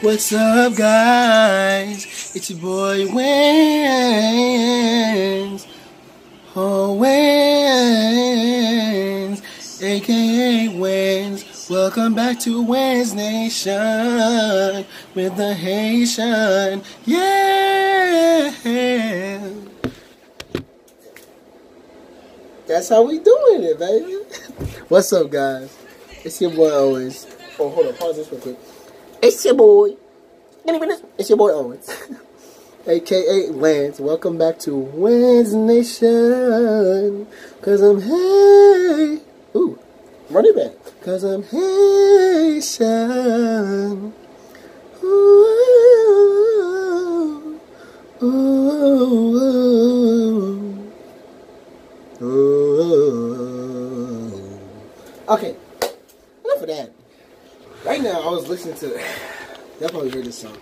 What's up, guys? It's your boy Wens. Oh, Wens. AKA Wens. Welcome back to Wens Nation with the Haitian. Yeah. That's how we doing it, baby. What's up, guys? It's your boy Owens. Oh, hold on. Pause this real quick. It's your boy. It's your boy Owens. AKA Lance. Welcome back to Wens Nation. Cause I'm hey. Ooh. Run it back. Cause I'm Haitian. Ooh. Listening to. Y'all probably heard this song.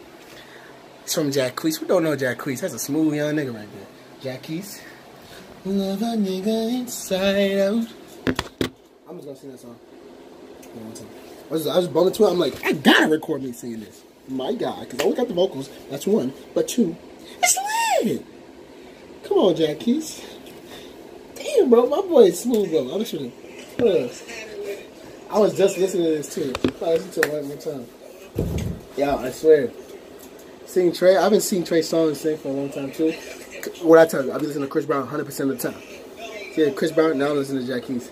It's from Jacquees. Who don't know Jacquees? That's a smooth young nigga right there. Jacquees. Love a nigga inside out. I'm just gonna sing that song. I was, I was bumming to it. I'm like, I gotta record me singing this. My God, because I only got the vocals. That's one. But two, it's lit. Come on, Jacquees. Damn, bro, my boy is smooth, bro. I'm sure. What else? I was just listening to this too. I listened to it one more time. Yeah, I swear. Seeing Trey, I've been seeing Trey Songz sing for a long time too. What I tell you, I've been listening to Chris Brown 100% of the time. Yeah, Chris Brown, now I'm listening to Jacquees.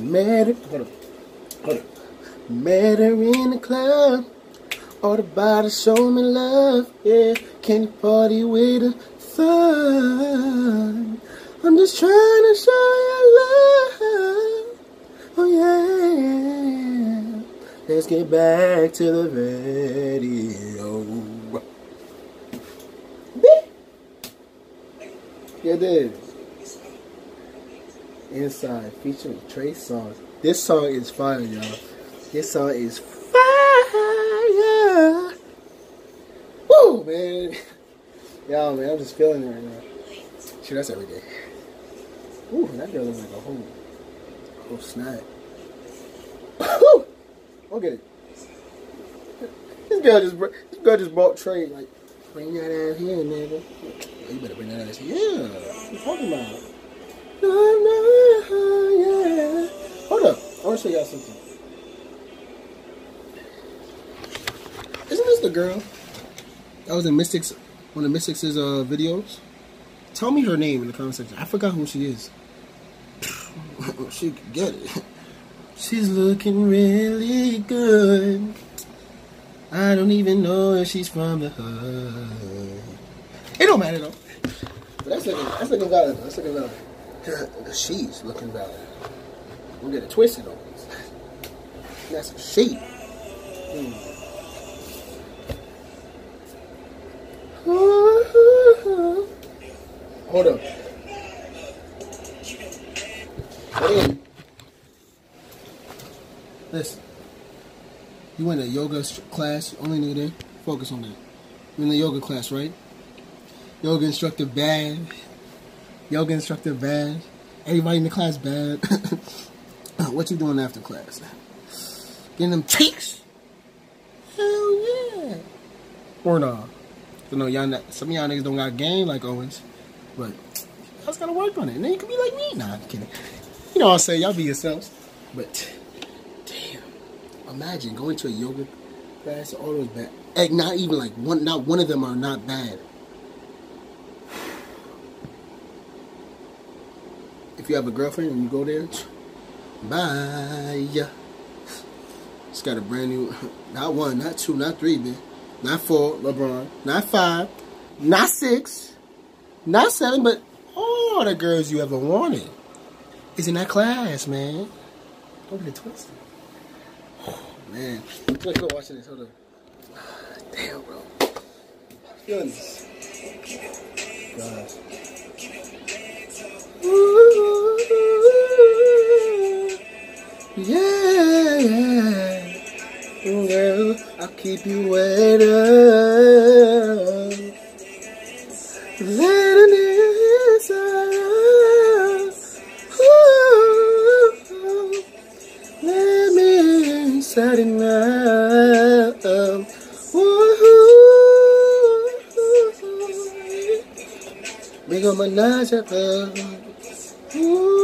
Met her, hold on, hold on. In the club. All about to show me love. Yeah, can you party with a thug? I'm just trying to show you love. Oh yeah. Let's get back to the radio. Yeah, it is. Inside, featuring Trey Songz. This song is fire, y'all. This song is fire. Woo, man. Y'all, man, I'm just feeling it right now. Shoot, that's every day. Ooh, that girl looks like a whole, whole snap. Woo! it. This girl just, this girl just brought Trey, like, bring that ass here, nigga. You better bring that ass here. Yeah. What you talking about? No, no, yeah. Hold up. I want to show y'all something. Isn't this the girl that was in Mystics, one of Mystics' uh, videos? Tell me her name in the comment section. I forgot who she is. she could get it. She's looking really good. I don't even know if she's from the hood. It don't matter though. But that's looking, that's looking valid. That's looking valid. She's looking valid. Don't get it twisted on this. That's a she. Hmm. Hold up. Listen. You went to yoga class, only nigga there. Focus on that. You in the yoga class, right? Yoga instructor bad. Yoga instructor bad. Everybody in the class bad. what you doing after class? Getting them cheeks? Hell yeah. Or nah. So no, y'all not, some of y'all niggas don't got game like Owens. But y'all just gotta work on it. And then you can be like me. Nah, I'm kidding. You know I'm saying? Y'all be yourselves. But. Imagine going to a yoga class, all those bad. Like not even like one not one of them are not bad. If you have a girlfriend and you go there, bye. Just got a brand new not one, not two, not three, man. Not four, LeBron. Not five. Not six. Not seven, but all the girls you ever wanted is in that class, man. Don't get it twisted. Man. Look, look, watching this. Hold on. Damn, bro. Feeling this. Gosh. Ooh, yeah, girl, I'll keep you waiting. We gon' menage a Ooh, ooh,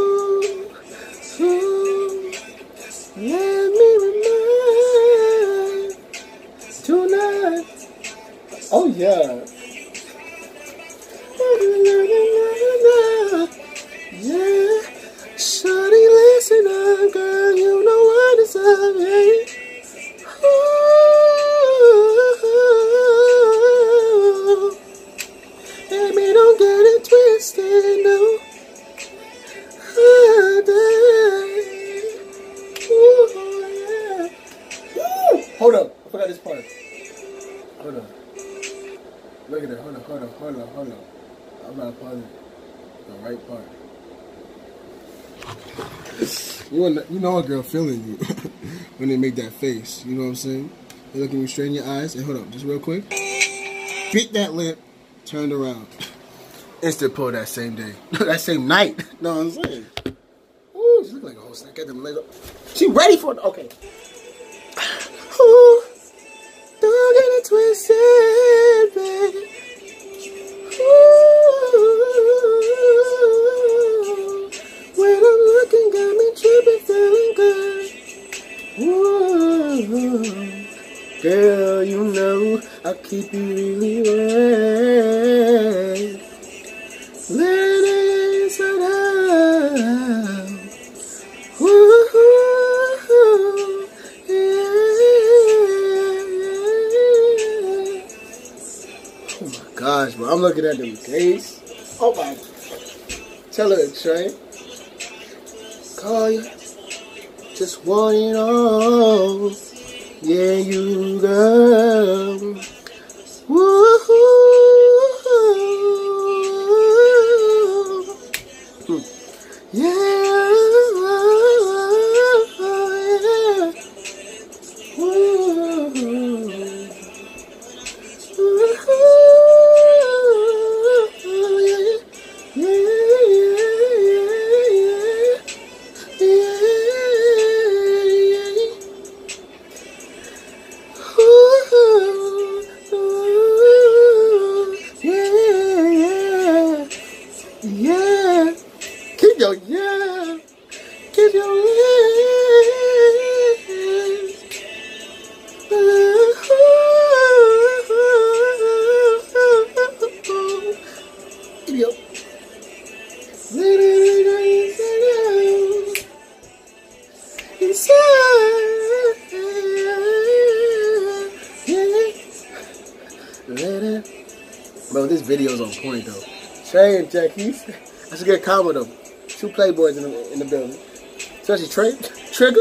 hold on. I'm not pausing the right part. You know, you know a girl feeling you when they make that face. You know what I'm saying? They look at me straight in your eyes and hold up, just real quick. Bit that lip, turned around. Instant pull that same day. that same night. know what I'm saying? Ooh, she look like a whole snack. Got them legs up. She ready for it. Okay. Ooh, yeah. Oh my gosh, bro. I'm looking at them days. Oh my. Tell her, Trey. Call you. Just want it all. Yeah, you girl. Point though. Trey and Jacquees, should get calm with them. Two playboys in the, in the building. Especially Trey, Trigger,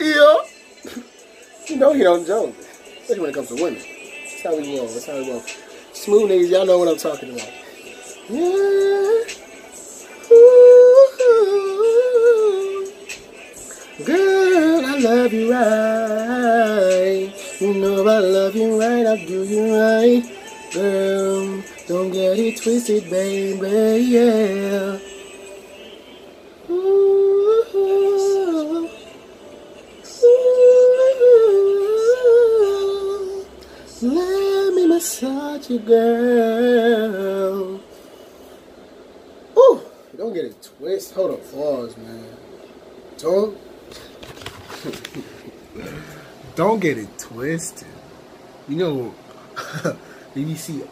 yeah. You know he don't joke. Especially when it comes to women. That's how we roll. That's how we roll. Smooth niggas, y'all know what I'm talking about. Yeah. Ooh. Girl, I love you right. You know I love you right. I do you right. Girl, don't get it twisted, baby. Yeah. Ooh. Ooh, let me massage you, girl. Ooh, don't get it twisted. Hold up, pause, man. Don't, don't get it twisted. You know, BBC,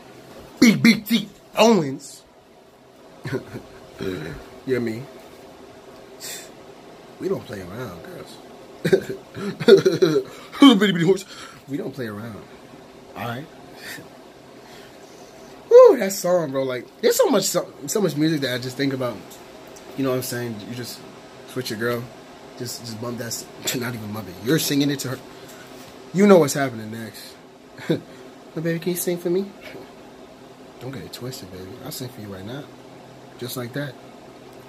Big Big T Owens. you know me? We don't play around, girls. Bitty bitty horse. We don't play around. Alright? Woo, that song, bro. Like, there's so much so, so much music that I just think about. You know what I'm saying? You just switch your girl. Just just bump that not even bump it. You're singing it to her. You know what's happening next. But baby, can you sing for me? Don't get it twisted, baby. I'll sing for you right now. Just like that.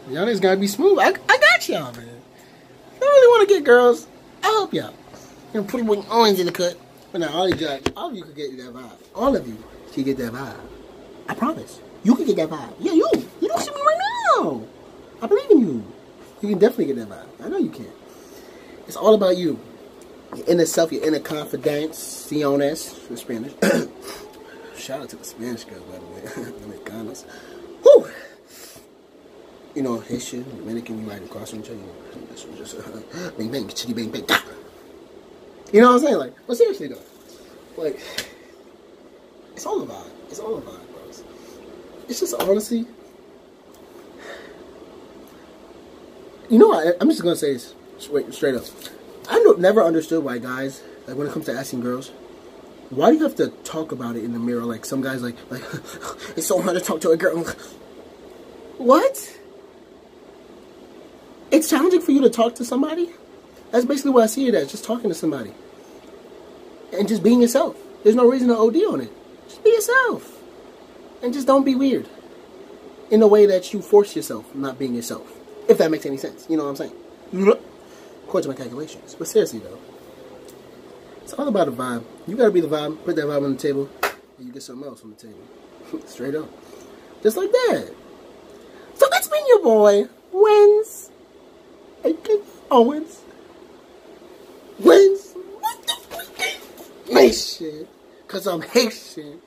Y'all niggas gotta be smooth. I, I got y'all, man. You really want to get girls, I help y'all. You know, put them with orange in the cut. But now, all of you, all of you could get that vibe. All of you can get that vibe. I promise. You can get that vibe. Yeah, you. You don't see me right now. I believe in you. You can definitely get that vibe. I know you can. It's all about you. Your inner self, your inner confidence, siones for Spanish. Shout out to the Spanish girl, by the way. the Mexicanos. Whew. You know, Haitian, Dominican, you might across from each other. You know, this was just uh, bang, bang, chitty, bang, bang. You know what I'm saying? Like, but seriously though, like, it's all a vibe. It's all a vibe, bros. It's just honestly. You know, what? I'm just gonna say this straight up. I no- never understood why guys, like when it comes to asking girls, why do you have to talk about it in the mirror? Like some guys, like, like it's so hard to talk to a girl. What? It's challenging for you to talk to somebody. That's basically what I see it as, just talking to somebody. And just being yourself. There's no reason to OD on it. Just be yourself. And just don't be weird. In a way that you force yourself not being yourself. If that makes any sense. You know what I'm saying? According to my calculations. But seriously though. It's all about the vibe. You gotta be the vibe. Put that vibe on the table. And you get something else on the table. Straight up. Just like that. So that's been your boy, Wens. Aikens Owens. Oh, wins. With the freaking nation. Cause I'm Haitian.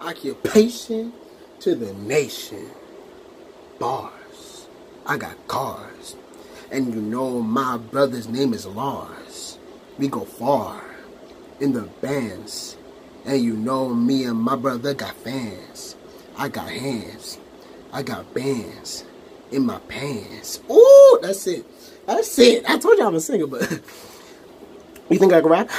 Occupation to the nation. Bars. I got cars. And you know my brother's name is Lars. We go far in the bands. And you know me and my brother got fans. I got hands. I got bands in my pants. Ooh, that's it. That's it. I told you I'm a singer, but you think I can rap?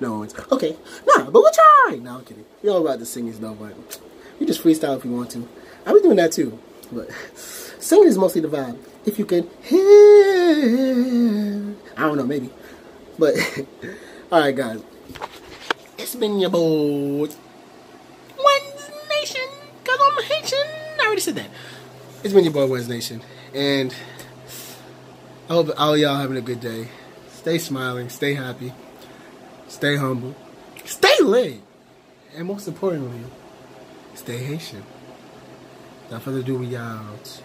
No, it's okay. Nah, but we'll try. No, I'm kidding. You know about the singing though, but you just freestyle if you want to. I be doing that too, but singing is mostly the vibe. If you can hear, I don't know, maybe. But all right, guys, it's been your boy. Wednesday Nation, cause I'm Haitian. I already said that. It's been your boy Wednesday Nation, and I hope all y'all having a good day. Stay smiling, stay happy, stay humble, stay lit, and most importantly, stay Haitian. Without further ado, ah! we out.